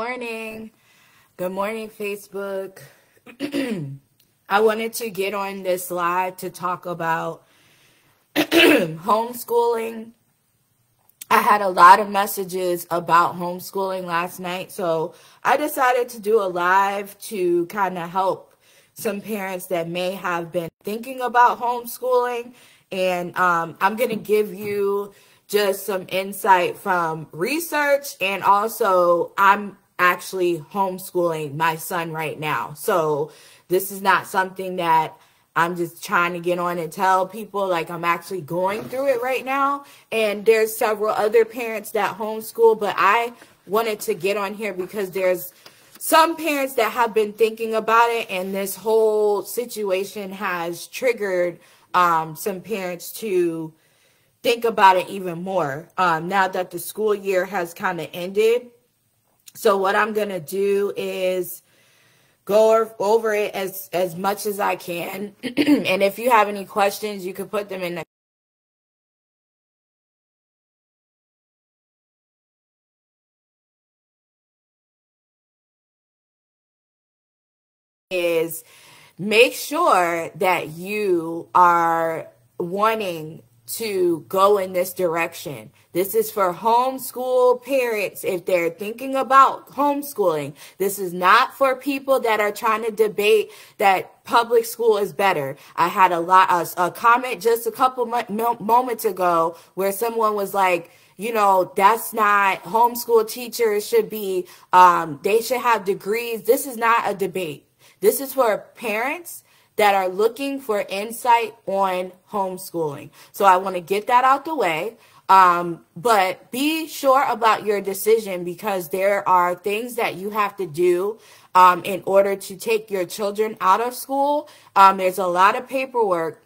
morning. Good morning, Facebook. I wanted to get on this live to talk about homeschooling. I had a lot of messages about homeschooling last night, so I decided to do a live to kind of help some parents that may have been thinking about homeschooling. And um, I'm going to give you just some insight from research and also I'm actually homeschooling my son right now. So this is not something that I'm just trying to get on and tell people like I'm actually going through it right now. And there's several other parents that homeschool, but I wanted to get on here because there's some parents that have been thinking about it and this whole situation has triggered um, some parents to think about it even more um, now that the school year has kind of ended so what I'm going to do is go over it as as much as I can. and if you have any questions, you can put them in the is make sure that you are wanting to go in this direction. This is for homeschool parents if they're thinking about homeschooling. This is not for people that are trying to debate that public school is better. I had a lot a, a comment just a couple mo- moments ago where someone was like, you know, that's not homeschool teachers should be um they should have degrees. This is not a debate. This is for parents that are looking for insight on homeschooling. So I want to get that out the way. Um, but be sure about your decision because there are things that you have to do um, in order to take your children out of school. Um, there's a lot of paperwork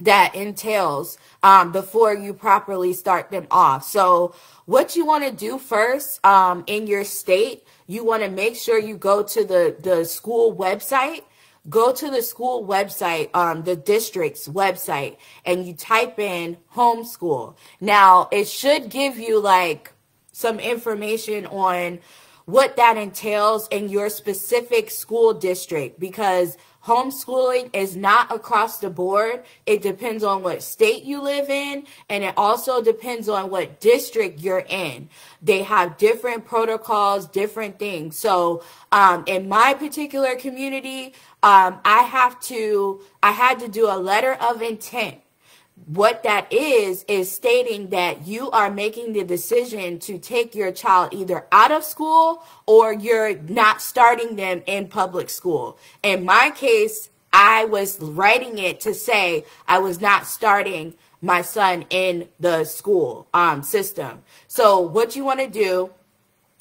that entails um, before you properly start them off. So, what you want to do first um, in your state, you want to make sure you go to the the school website go to the school website, um, the district's website, and you type in homeschool. Now, it should give you like some information on what that entails in your specific school district because homeschooling is not across the board. It depends on what state you live in, and it also depends on what district you're in. They have different protocols, different things. So, um, in my particular community, um, I have to, I had to do a letter of intent. What that is, is stating that you are making the decision to take your child either out of school or you're not starting them in public school. In my case, I was writing it to say I was not starting my son in the school um, system. So what you want to do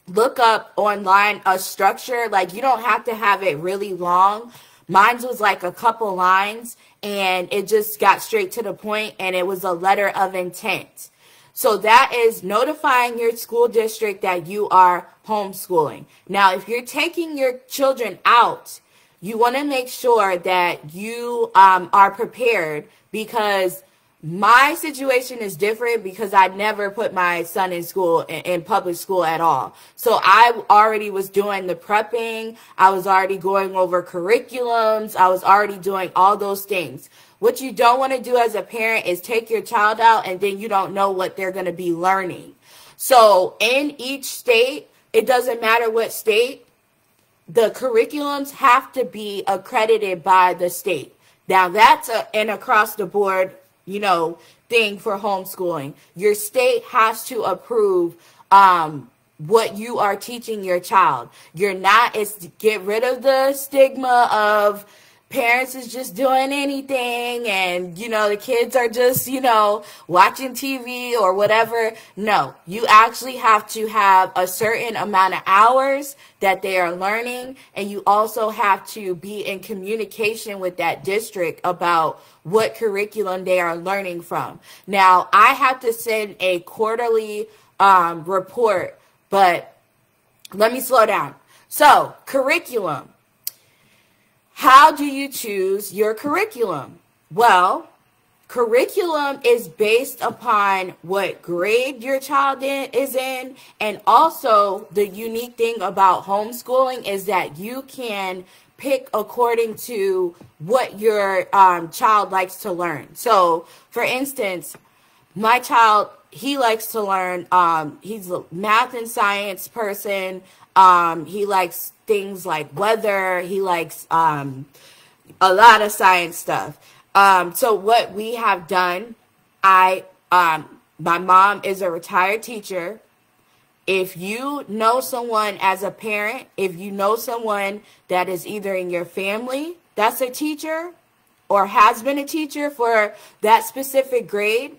look up online a structure like you don't have to have it really long Mine was like a couple lines and it just got straight to the point and it was a letter of intent. So that is notifying your school district that you are homeschooling. Now, if you're taking your children out, you want to make sure that you um, are prepared because my situation is different because I never put my son in school in, public school at all. So I already was doing the prepping. I was already going over curriculums. I was already doing all those things. What you don't want to do as a parent is take your child out and then you don't know what they're going to be learning. So in each state, it doesn't matter what state, the curriculums have to be accredited by the state. Now that's a, an across the board you know, thing for homeschooling. Your state has to approve um, what you are teaching your child. You're not, it's get rid of the stigma of parents is just doing anything and you know the kids are just you know watching TV or whatever. No you actually have to have a certain amount of hours that they are learning and you also have to be in communication with that district about what curriculum they are learning from. Now I have to send a quarterly um, report but let me slow down. So curriculum how do you choose your curriculum? Well, curriculum is based upon what grade your child in, is in and also the unique thing about homeschooling is that you can pick according to what your um, child likes to learn so for instance my child he likes to learn um, he's a math and science person. Um, he likes things like weather. He likes um, a lot of science stuff. Um, so what we have done, I, um, my mom is a retired teacher. If you know someone as a parent, if you know someone that is either in your family that's a teacher or has been a teacher for that specific grade,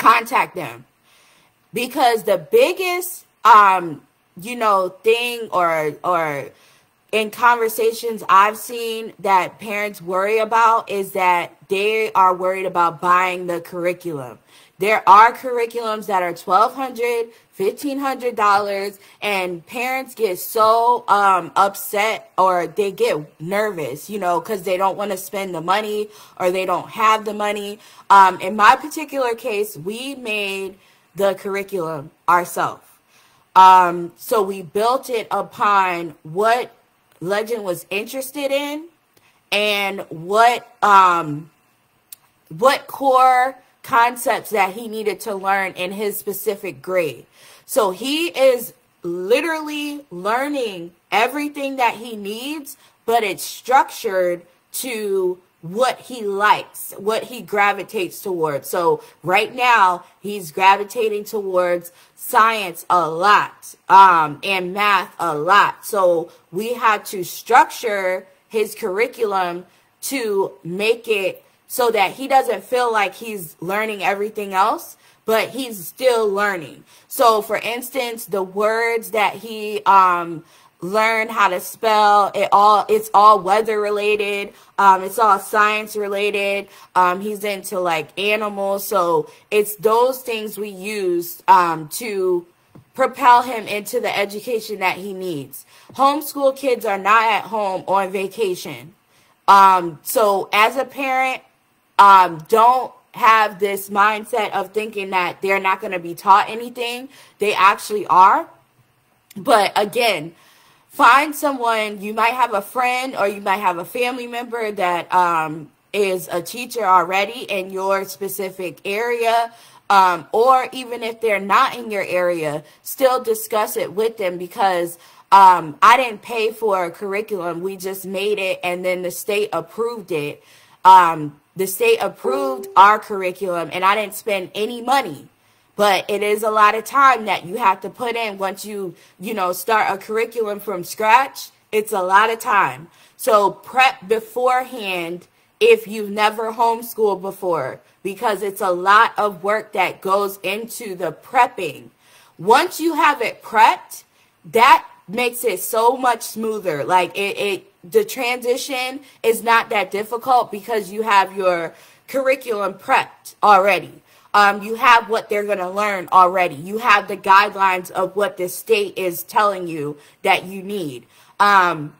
contact them. Because the biggest, um, you know, thing or, or, in conversations I've seen that parents worry about is that they are worried about buying the curriculum. There are curriculums that are $1,200, $1,500, and parents get so um, upset or they get nervous, you know, because they don't want to spend the money or they don't have the money. Um, in my particular case, we made the curriculum ourselves. Um, so we built it upon what Legend was interested in and what um what core concepts that he needed to learn in his specific grade. So he is literally learning everything that he needs, but it's structured to what he likes, what he gravitates towards. So right now he's gravitating towards science a lot, um, and math a lot. So we had to structure his curriculum to make it so that he doesn't feel like he's learning everything else, but he's still learning. So for instance, the words that he, um, learn how to spell it all it's all weather related um it's all science related um he's into like animals. So it's those things we use um to propel him into the education that he needs. Homeschool kids are not at home on vacation. Um so as a parent um don't have this mindset of thinking that they're not going to be taught anything. They actually are. But again find someone you might have a friend or you might have a family member that um, is a teacher already in your specific area um, or even if they're not in your area still discuss it with them because um, i didn't pay for a curriculum. We just made it and then the state approved it um, the state approved our curriculum and i didn't spend any money but it is a lot of time that you have to put in once you, you know, start a curriculum from scratch. It's a lot of time. So prep beforehand if you've never homeschooled before because it's a lot of work that goes into the prepping. Once you have it prepped, that makes it so much smoother. Like it, it the transition is not that difficult because you have your curriculum prepped already. Um, you have what they're going to learn already. You have the guidelines of what the state is telling you that you need. Um,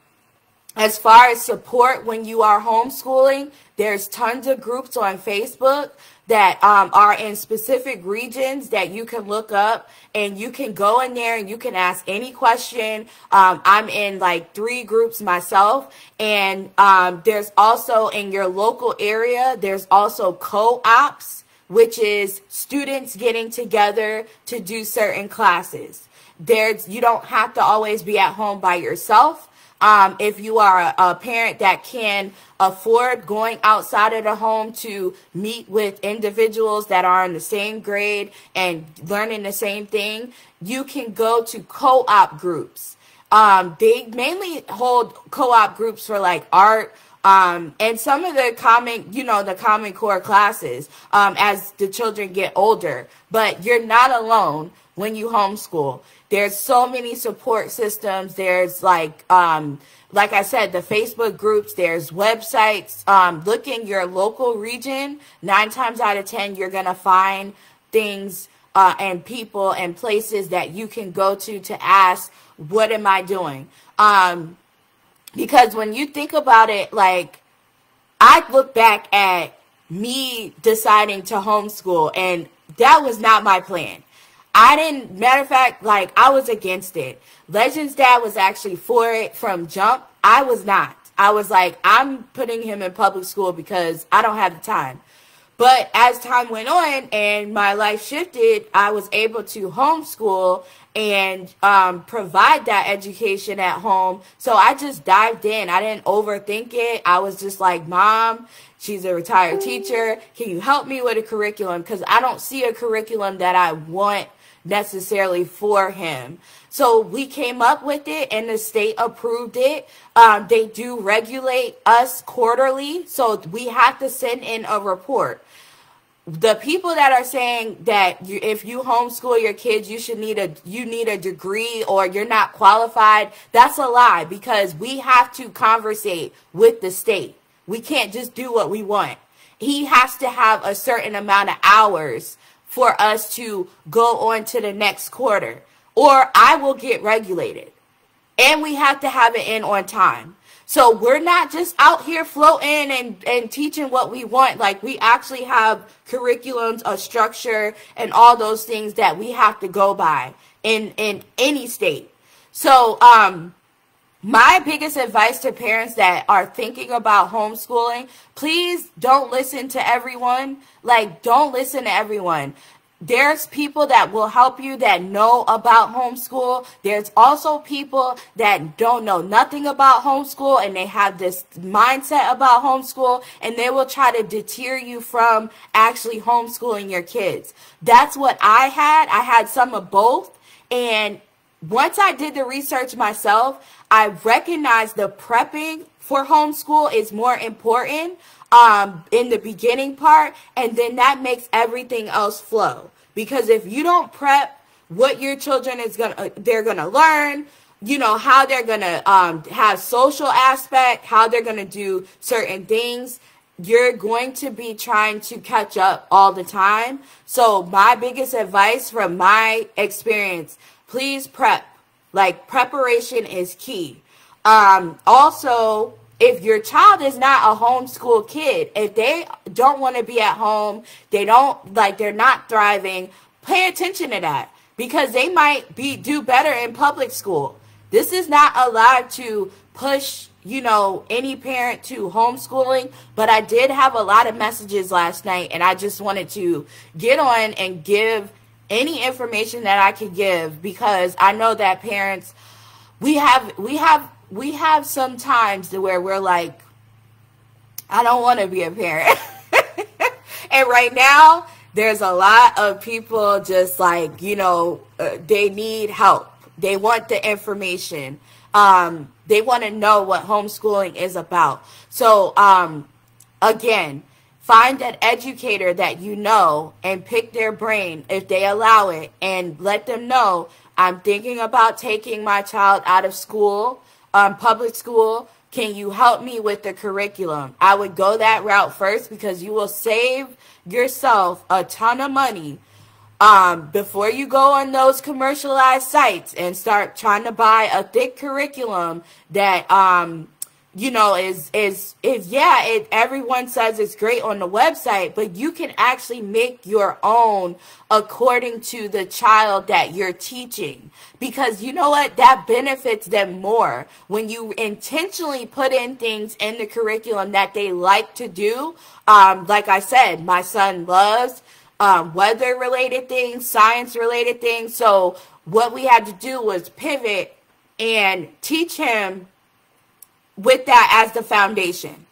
as far as support when you are homeschooling, there's tons of groups on Facebook that um, are in specific regions that you can look up and you can go in there and you can ask any question. Um, I'm in like three groups myself and um, there's also in your local area, there's also co-ops which is students getting together to do certain classes. There's, you don't have to always be at home by yourself. Um, if you are a, a, parent that can afford going outside of the home to meet with individuals that are in the same grade and learning the same thing, you can go to co-op groups. Um, they mainly hold co-op groups for like art, um, and some of the common, you know, the common core classes um, as the children get older. But you're not alone when you homeschool. There's so many support systems. There's like, um, like I said, the Facebook groups, there's websites. Um, look in your local region. Nine times out of 10, you're going to find things uh, and people and places that you can go to to ask, what am I doing? Um, because when you think about it, like, I look back at me deciding to homeschool. And that was not my plan. I didn't, matter of fact, like I was against it. Legends dad was actually for it from jump. I was not. I was like, I'm putting him in public school because I don't have the time. But as time went on and my life shifted, I was able to homeschool and um, provide that education at home. So I just dived in. I didn't overthink it. I was just like, Mom, she's a retired teacher. Can you help me with a curriculum? Because I don't see a curriculum that I want necessarily for him. So we came up with it and the state approved it. Um, they do regulate us quarterly. So we have to send in a report the people that are saying that you, if you homeschool your kids you should need a you need a degree or you're not qualified that's a lie because we have to conversate with the state we can't just do what we want he has to have a certain amount of hours for us to go on to the next quarter or i will get regulated and we have to have it in on time so we're not just out here floating and, and teaching what we want. Like we actually have curriculums, a structure, and all those things that we have to go by in, in any state. So, um, my biggest advice to parents that are thinking about homeschooling, please don't listen to everyone. Like, don't listen to everyone there's people that will help you that know about homeschool. There's also people that don't know nothing about homeschool and they have this mindset about homeschool and they will try to deter you from actually homeschooling your kids. That's what I had. I had some of both. And once I did the research myself, I recognize the prepping for homeschool is more important um, in the beginning part, and then that makes everything else flow. Because if you don't prep what your children is gonna, uh, they're gonna learn, you know how they're gonna um, have social aspect, how they're gonna do certain things. You're going to be trying to catch up all the time. So my biggest advice from my experience, please prep. Like preparation is key. Um, also, if your child is not a homeschool kid, if they don't want to be at home, they don't like they're not thriving, pay attention to that because they might be do better in public school. This is not allowed to push, you know, any parent to homeschooling, but I did have a lot of messages last night and I just wanted to get on and give any information that I could give because I know that parents we have we have we have some times where we're like, I don't want to be a parent. and right now, there's a lot of people just like, you know, uh, they need help. They want the information. Um, they want to know what homeschooling is about. So, um, again, find an educator that you know and pick their brain if they allow it and let them know I'm thinking about taking my child out of school um, public school, can you help me with the curriculum? I would go that route first because you will save yourself a ton of money um, before you go on those commercialized sites and start trying to buy a thick curriculum that um, you know, is is is yeah, it everyone says it's great on the website, but you can actually make your own according to the child that you're teaching. Because you know what? That benefits them more when you intentionally put in things in the curriculum that they like to do. Um, like I said, my son loves um, weather related things, science related things. So what we had to do was pivot and teach him with that as the foundation.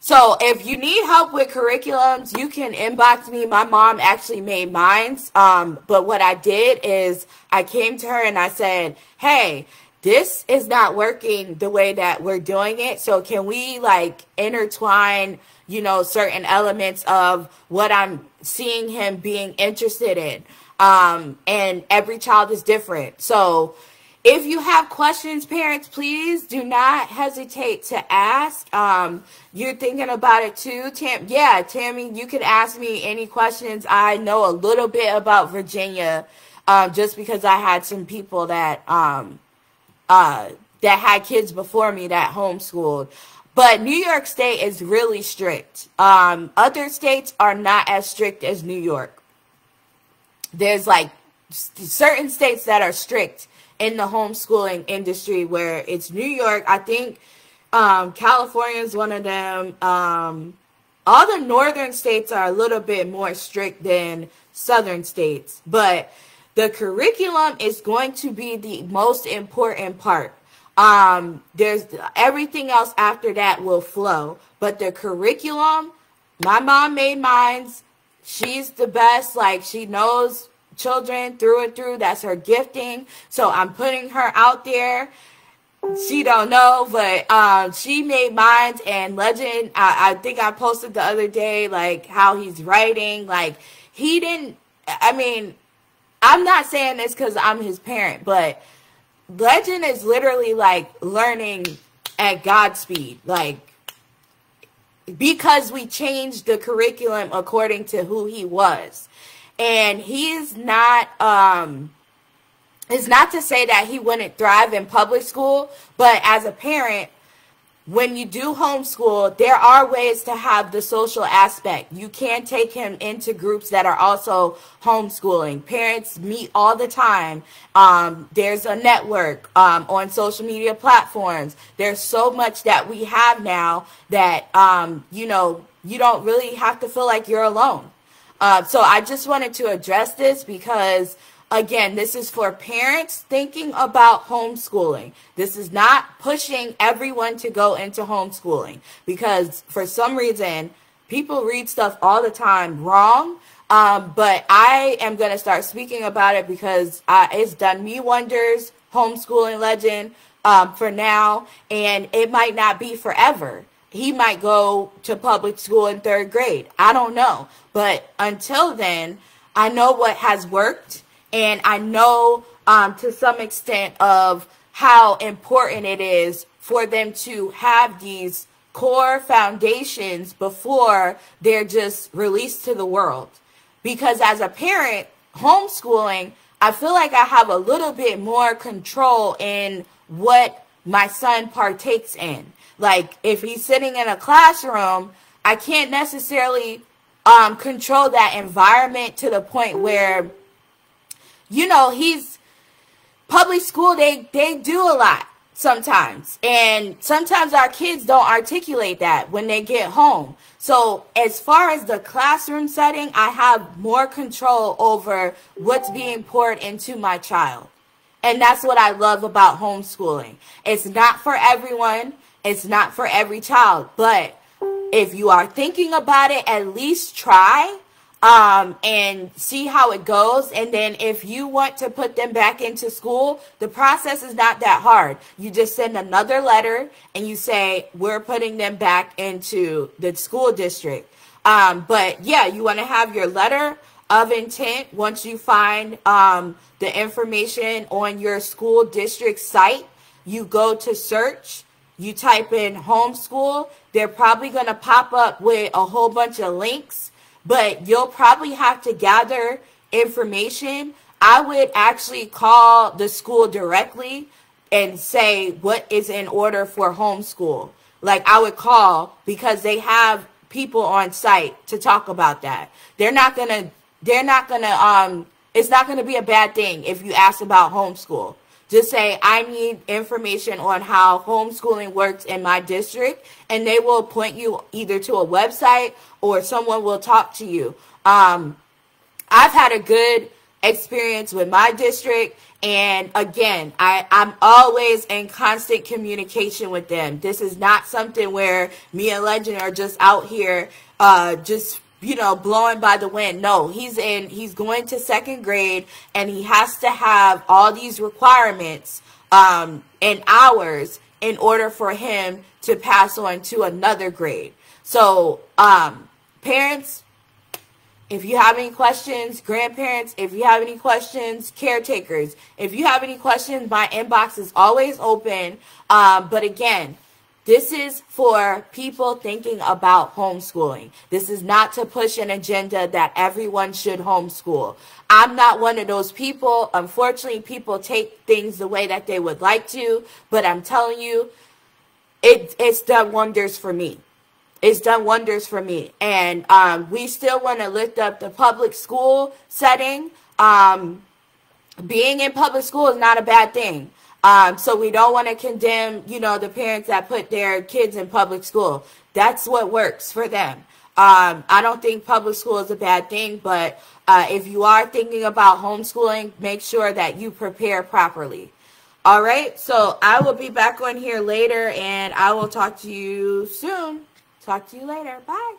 So if you need help with curriculums, you can inbox me. My mom actually made mines. Um, but what I did is I came to her and I said, hey, this is not working the way that we're doing it. So can we like intertwine, you know, certain elements of what I'm seeing him being interested in? Um, and every child is different. So if you have questions, parents, please do not hesitate to ask. Um, you're thinking about it too, Tam. Yeah, Tammy, you can ask me any questions. I know a little bit about Virginia, um, just because I had some people that um, uh, that had kids before me that homeschooled. But New York State is really strict. Um, other states are not as strict as New York. There's like certain states that are strict in the homeschooling industry where it's New York. I think um, California is one of them. Um, all the northern states are a little bit more strict than southern states, but the curriculum is going to be the most important part. Um, there's everything else after that will flow, but the curriculum, my mom made mines. She's the best. Like she knows children through and through. That's her gifting. So I'm putting her out there. She don't know, but um, she made mines and legend. I, I think I posted the other day like how he's writing. Like he didn't. I mean, I'm not saying this because I'm his parent, but legend is literally like learning at Godspeed. Like because we changed the curriculum according to who he was and he's not um it's not to say that he wouldn't thrive in public school but as a parent when you do homeschool, there are ways to have the social aspect. You can take him into groups that are also homeschooling. Parents meet all the time. Um, there's a network um, on social media platforms. There's so much that we have now that, um, you know, you don't really have to feel like you're alone. Uh, so I just wanted to address this because, again, this is for parents thinking about homeschooling. This is not pushing everyone to go into homeschooling because for some reason, people read stuff all the time wrong. Um, but I am going to start speaking about it because uh, it's done me wonders, homeschooling legend, um, for now, and it might not be forever he might go to public school in third grade. I don't know. But until then, I know what has worked and I know um, to some extent of how important it is for them to have these core foundations before they're just released to the world. Because as a parent, homeschooling, I feel like I have a little bit more control in what my son partakes in. Like if he's sitting in a classroom, I can't necessarily um, control that environment to the point where, you know, he's public school. They they do a lot sometimes, and sometimes our kids don't articulate that when they get home. So as far as the classroom setting, I have more control over what's being poured into my child. And that's what I love about homeschooling. It's not for everyone. It's not for every child, but if you are thinking about it, at least try um, and see how it goes. And then if you want to put them back into school, the process is not that hard. You just send another letter and you say, we're putting them back into the school district. Um, but yeah, you want to have your letter of intent once you find um, the information on your school district site. You go to search you type in homeschool, they're probably going to pop up with a whole bunch of links, but you'll probably have to gather information. I would actually call the school directly and say what is in order for homeschool. Like I would call because they have people on site to talk about that. They're not going to they're not going to um it's not going to be a bad thing if you ask about homeschool. Just say, I need information on how homeschooling works in my district, and they will point you either to a website or someone will talk to you. Um, I've had a good experience with my district. And again, I, I'm always in constant communication with them. This is not something where me and Legend are just out here, uh, just you know, blowing by the wind. No, he's in, he's going to second grade and he has to have all these requirements um, and hours in order for him to pass on to another grade. So, um, parents, if you have any questions, grandparents, if you have any questions, caretakers, if you have any questions, my inbox is always open. Um, but again, this is for people thinking about homeschooling. This is not to push an agenda that everyone should homeschool. I'm not one of those people. Unfortunately, people take things the way that they would like to, but I'm telling you, it it's done wonders for me. It's done wonders for me, and um, we still want to lift up the public school setting. Um, being in public school is not a bad thing. Um, so we don't want to condemn, you know, the parents that put their kids in public school. That's what works for them. Um, I don't think public school is a bad thing, but uh, if you are thinking about homeschooling, make sure that you prepare properly. All right, so I will be back on here later and I will talk to you soon. Talk to you later. Bye.